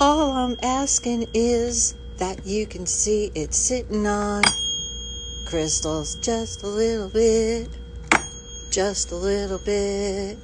All I'm asking is that you can see it sitting on crystals just a little bit, just a little bit.